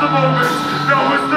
the moment. Now is